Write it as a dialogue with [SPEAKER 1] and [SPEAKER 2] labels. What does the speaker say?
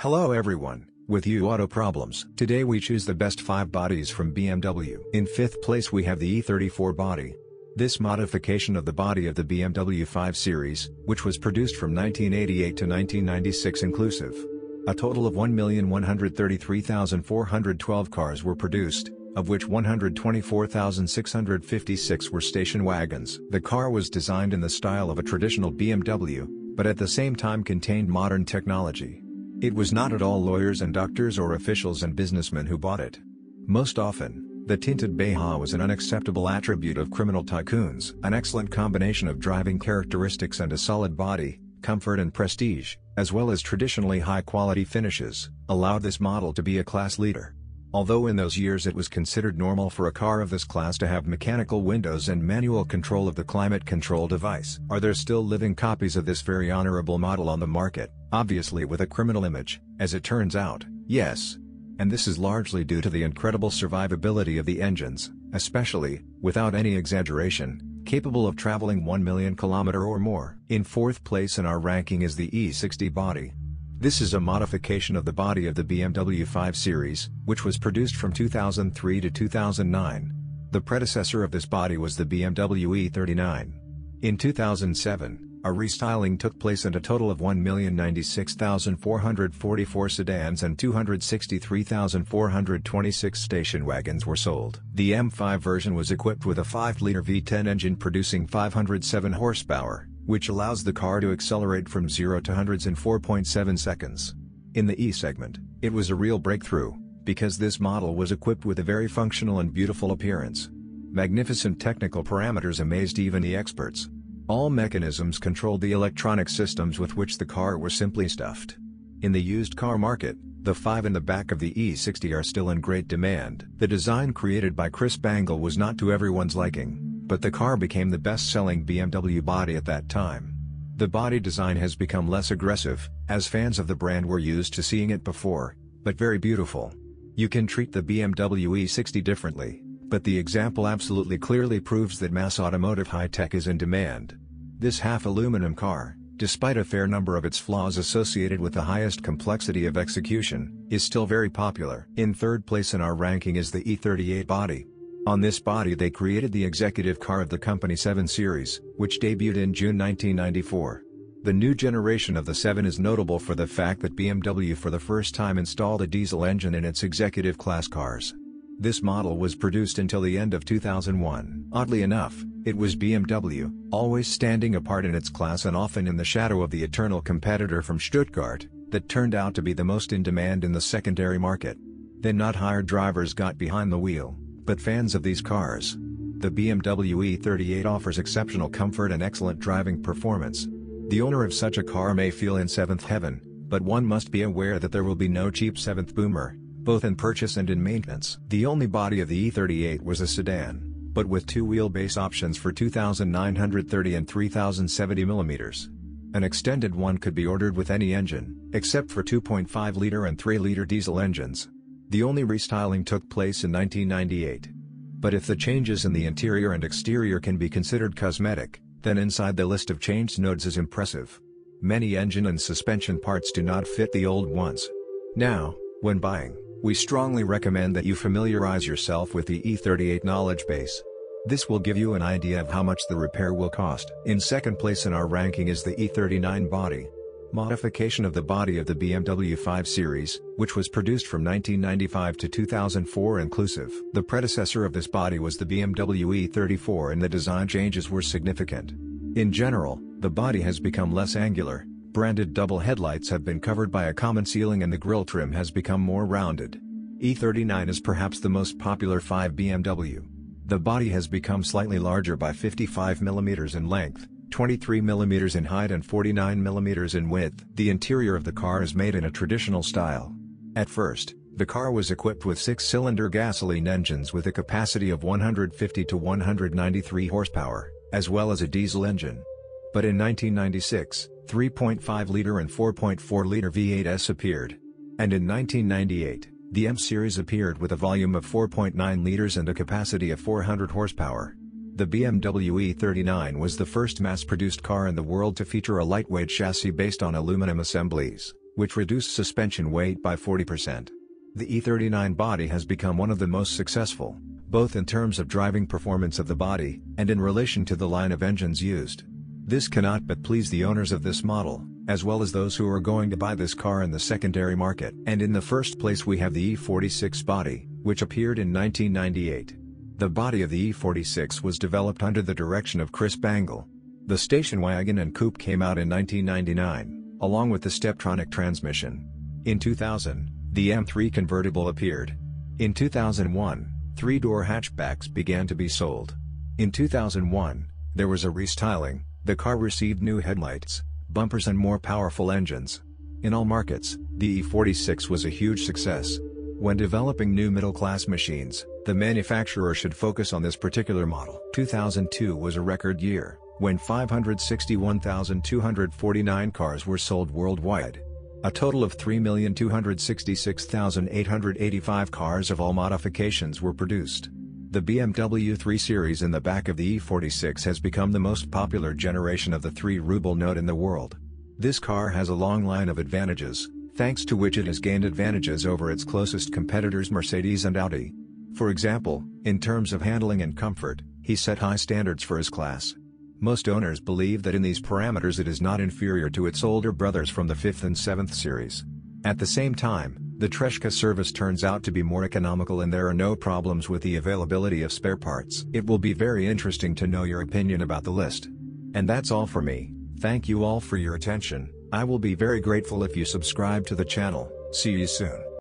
[SPEAKER 1] Hello everyone, with you Auto Problems. Today we choose the best 5 bodies from BMW. In 5th place we have the E34 body. This modification of the body of the BMW 5 Series, which was produced from 1988 to 1996 inclusive. A total of 1,133,412 cars were produced, of which 124,656 were station wagons. The car was designed in the style of a traditional BMW, but at the same time contained modern technology. It was not at all lawyers and doctors or officials and businessmen who bought it. Most often, the tinted Beja was an unacceptable attribute of criminal tycoons. An excellent combination of driving characteristics and a solid body, comfort and prestige, as well as traditionally high-quality finishes, allowed this model to be a class leader. Although in those years it was considered normal for a car of this class to have mechanical windows and manual control of the climate control device. Are there still living copies of this very honorable model on the market, obviously with a criminal image, as it turns out, yes. And this is largely due to the incredible survivability of the engines, especially, without any exaggeration, capable of traveling 1 million kilometer or more. In fourth place in our ranking is the E60 body, this is a modification of the body of the BMW 5 Series, which was produced from 2003 to 2009. The predecessor of this body was the BMW E39. In 2007, a restyling took place and a total of 1,096,444 sedans and 263,426 station wagons were sold. The M5 version was equipped with a 5-liter V10 engine producing 507 horsepower which allows the car to accelerate from 0 to hundreds in 4.7 seconds. In the E segment, it was a real breakthrough, because this model was equipped with a very functional and beautiful appearance. Magnificent technical parameters amazed even the experts. All mechanisms controlled the electronic systems with which the car was simply stuffed. In the used car market, the 5 in the back of the E60 are still in great demand. The design created by Chris Bangle was not to everyone's liking but the car became the best-selling BMW body at that time. The body design has become less aggressive, as fans of the brand were used to seeing it before, but very beautiful. You can treat the BMW E60 differently, but the example absolutely clearly proves that mass automotive high-tech is in demand. This half-aluminum car, despite a fair number of its flaws associated with the highest complexity of execution, is still very popular. In third place in our ranking is the E38 body, on this body they created the executive car of the company 7 Series, which debuted in June 1994. The new generation of the 7 is notable for the fact that BMW for the first time installed a diesel engine in its executive class cars. This model was produced until the end of 2001. Oddly enough, it was BMW, always standing apart in its class and often in the shadow of the eternal competitor from Stuttgart, that turned out to be the most in demand in the secondary market. Then not hired drivers got behind the wheel but fans of these cars. The BMW E38 offers exceptional comfort and excellent driving performance. The owner of such a car may feel in seventh heaven, but one must be aware that there will be no cheap seventh boomer, both in purchase and in maintenance. The only body of the E38 was a sedan, but with two wheelbase options for 2,930 and 3,070 mm. An extended one could be ordered with any engine, except for 2.5-liter and 3-liter diesel engines. The only restyling took place in 1998. But if the changes in the interior and exterior can be considered cosmetic, then inside the list of changed nodes is impressive. Many engine and suspension parts do not fit the old ones. Now, when buying, we strongly recommend that you familiarize yourself with the E38 knowledge base. This will give you an idea of how much the repair will cost. In second place in our ranking is the E39 body, Modification of the body of the BMW 5 Series, which was produced from 1995 to 2004 inclusive. The predecessor of this body was the BMW E34 and the design changes were significant. In general, the body has become less angular, branded double headlights have been covered by a common ceiling and the grille trim has become more rounded. E39 is perhaps the most popular 5 BMW. The body has become slightly larger by 55 mm in length, 23mm in height and 49mm in width. The interior of the car is made in a traditional style. At first, the car was equipped with six-cylinder gasoline engines with a capacity of 150 to 193 horsepower, as well as a diesel engine. But in 1996, 3.5-liter and 4.4-liter V8s appeared. And in 1998, the M Series appeared with a volume of 4.9 liters and a capacity of 400 horsepower. The BMW E39 was the first mass-produced car in the world to feature a lightweight chassis based on aluminum assemblies, which reduced suspension weight by 40%. The E39 body has become one of the most successful, both in terms of driving performance of the body, and in relation to the line of engines used. This cannot but please the owners of this model, as well as those who are going to buy this car in the secondary market. And in the first place we have the E46 body, which appeared in 1998. The body of the E46 was developed under the direction of Chris Bangle. The station wagon and coupe came out in 1999, along with the Steptronic transmission. In 2000, the M3 convertible appeared. In 2001, three-door hatchbacks began to be sold. In 2001, there was a restyling, the car received new headlights, bumpers and more powerful engines. In all markets, the E46 was a huge success. When developing new middle-class machines, the manufacturer should focus on this particular model. 2002 was a record year, when 561,249 cars were sold worldwide. A total of 3,266,885 cars of all modifications were produced. The BMW 3 Series in the back of the E46 has become the most popular generation of the 3 ruble note in the world. This car has a long line of advantages, thanks to which it has gained advantages over its closest competitors Mercedes and Audi. For example, in terms of handling and comfort, he set high standards for his class. Most owners believe that in these parameters it is not inferior to its older brothers from the 5th and 7th series. At the same time, the Treshka service turns out to be more economical and there are no problems with the availability of spare parts. It will be very interesting to know your opinion about the list. And that's all for me, thank you all for your attention, I will be very grateful if you subscribe to the channel, see you soon.